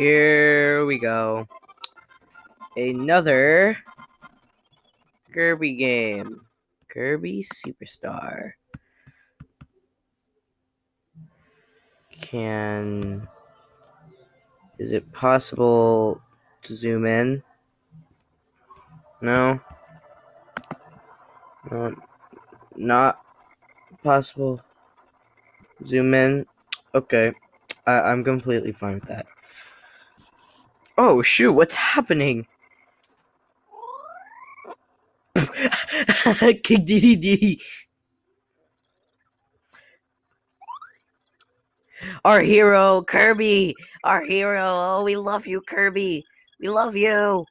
Here we go. Another Kirby game. Kirby Superstar. Can. Is it possible to zoom in? No. No. Not possible. Zoom in. Okay. I, I'm completely fine with that. Oh shoot, what's happening? King Dedede. Our hero, Kirby. Our hero. Oh, we love you, Kirby. We love you.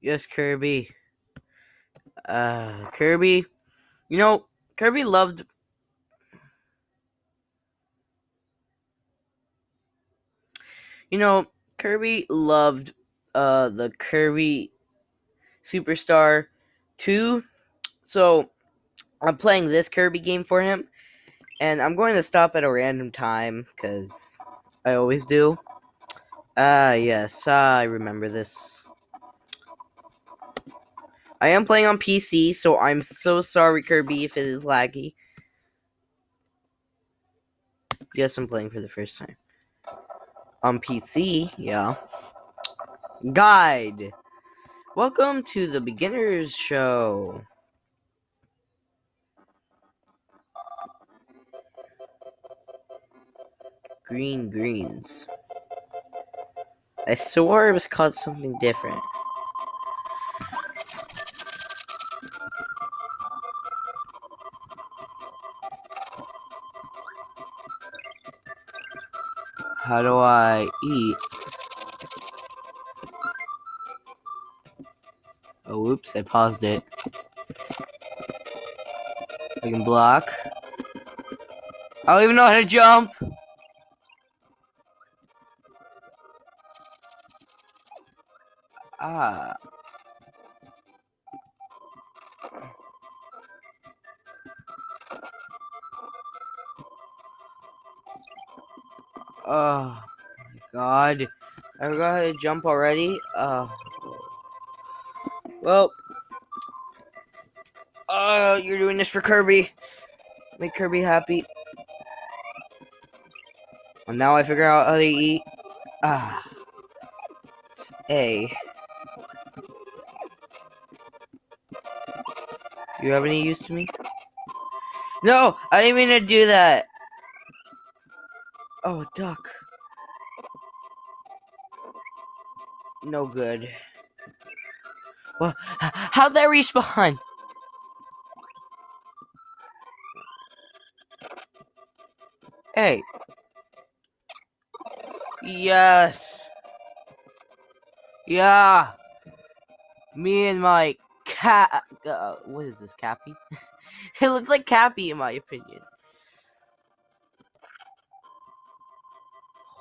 Yes, Kirby. Uh, Kirby. You know, Kirby loved. You know, Kirby loved uh the Kirby Superstar 2. So, I'm playing this Kirby game for him. And I'm going to stop at a random time because I always do. Ah, yes, I remember this. I am playing on PC, so I'm so sorry, Kirby, if it is laggy. Yes, I'm playing for the first time. On PC, yeah. Guide. Welcome to the beginner's show. Green greens. I swore it was called something different. How do I eat? Oh, oops, I paused it. I can block. I don't even know how to jump! Ah. Oh my god. I forgot how to jump already. Uh well Oh, you're doing this for Kirby. Make Kirby happy. And now I figure out how to eat. Ah. It's A. You have any use to me? No! I didn't mean to do that! Oh, a duck. No good. Well, how'd that respawn? Hey. Yes. Yeah. Me and my cat. Uh, what is this, Cappy? it looks like Cappy, in my opinion.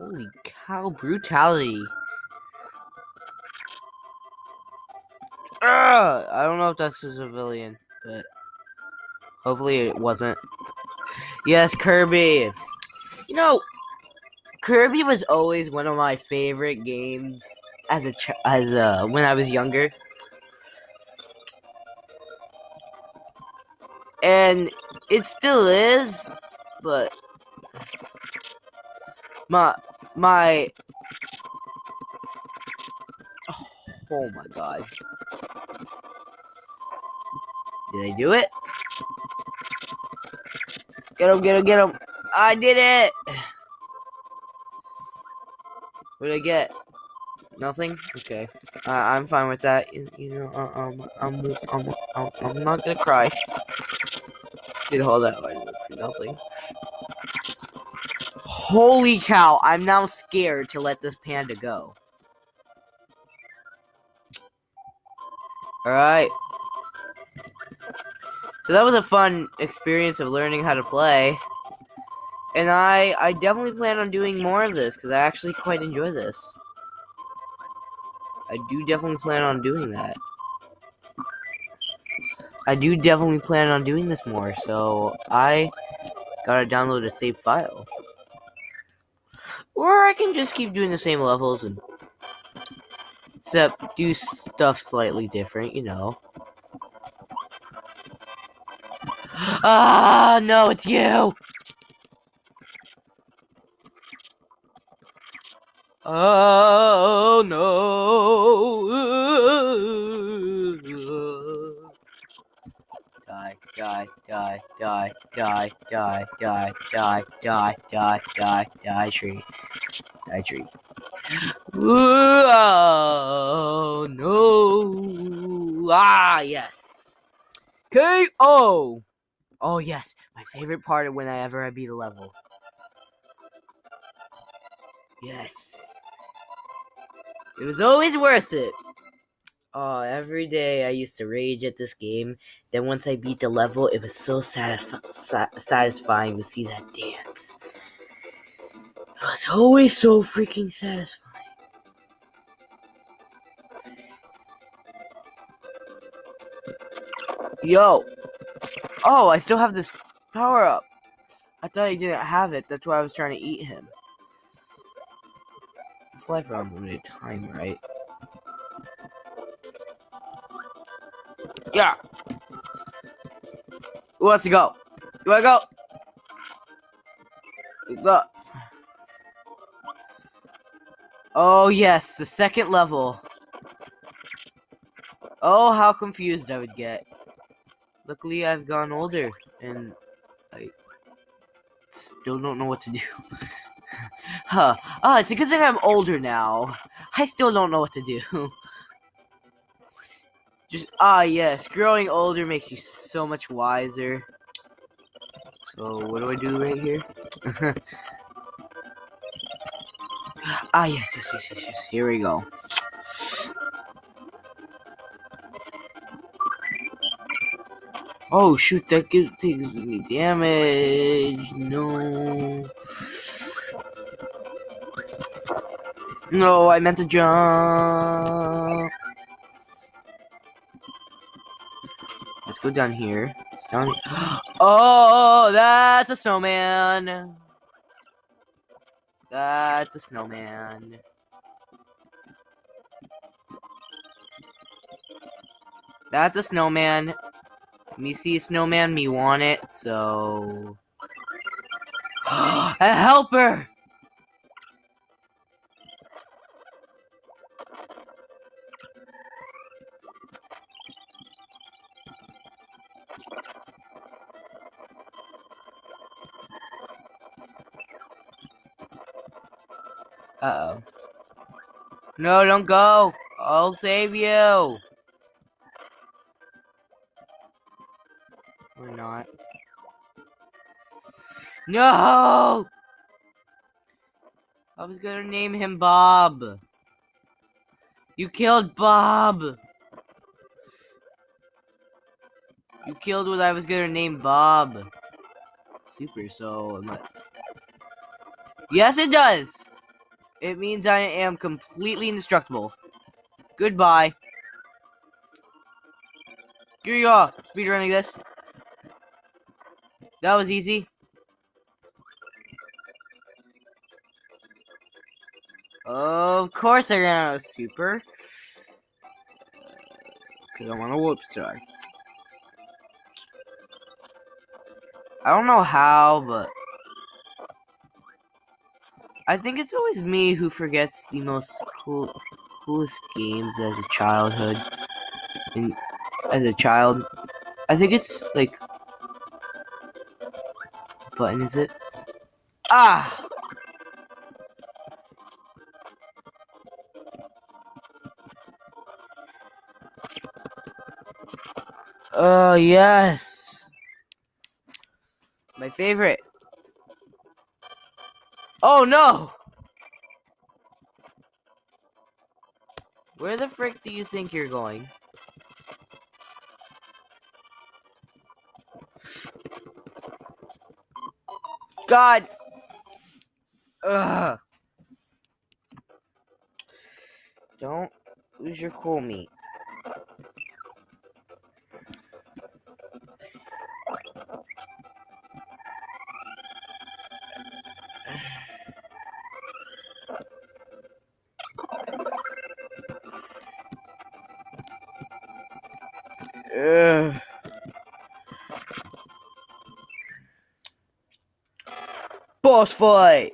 Holy cow, brutality. Ugh, I don't know if that's a civilian, but hopefully it wasn't. Yes, Kirby. You know, Kirby was always one of my favorite games as a ch- as uh when I was younger. And it still is, but my my oh, oh my god. Did I do it? Get him, get him, get him. I did it. What did I get? Nothing? Okay. Uh, I'm fine with that. You, you know, uh, um, I'm, I'm, I'm, I'm not gonna cry. Did hold that one. Nothing. Holy cow, I'm now scared to let this panda go. Alright. So that was a fun experience of learning how to play. And I I definitely plan on doing more of this because I actually quite enjoy this. I do definitely plan on doing that. I do definitely plan on doing this more, so I gotta download a save file. Or I can just keep doing the same levels and except do stuff slightly different, you know. Ah, no, it's you! Oh no! Die, die, die, die, die, die, die, die, die, die, die, die, tree. Die, tree. Oh no! Ah, yes! KO! Oh, yes, my favorite part of whenever I beat a level. Yes. It was always worth it. Oh, every day I used to rage at this game. Then once I beat the level, it was so satisf- sa- satisfying to see that dance. It was always so freaking satisfying. Yo! Oh, I still have this power up. I thought he didn't have it. That's why I was trying to eat him. It's life for unlimited time, right? Yeah. Who wants to go? You wanna go? Go. Oh yes, the second level. Oh, how confused I would get. Luckily, I've gone older, and I still don't know what to do. Huh. Ah, it's a good thing I'm older now. I still don't know what to do. Just, ah, yes. Growing older makes you so much wiser. So, what do I do right here? ah, yes, yes, yes, yes, yes. Here we go. Oh, shoot, that gives, gives me damage. No. No, I meant to jump. Go down here. Down. Oh, that's a snowman. That's a snowman. That's a snowman. Me see a snowman, me want it, so... a helper! Uh-oh. No, don't go! I'll save you! Or not. No! I was gonna name him Bob. You killed Bob! You killed what I was gonna name Bob. Super, so... Yes, it does! It means I am completely indestructible. Goodbye. Here you go. Speedrunning this. That was easy. Of course uh, I ran out of super. Because I'm on a Warp Star. I don't know how, but... I think it's always me who forgets the most cool, coolest games as a childhood. And as a child, I think it's like button is it? Ah! Oh, yes. My favorite. Oh, no! Where the frick do you think you're going? God. Ugh. Don't lose your cool meat? Boss fight!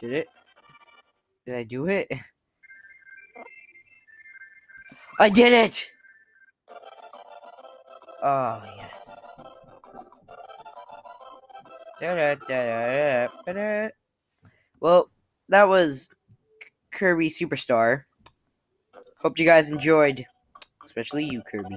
Did it? Did I do it? I did it! Oh, yes. Well, that was Kirby Superstar. Hope you guys enjoyed, especially you, Kirby.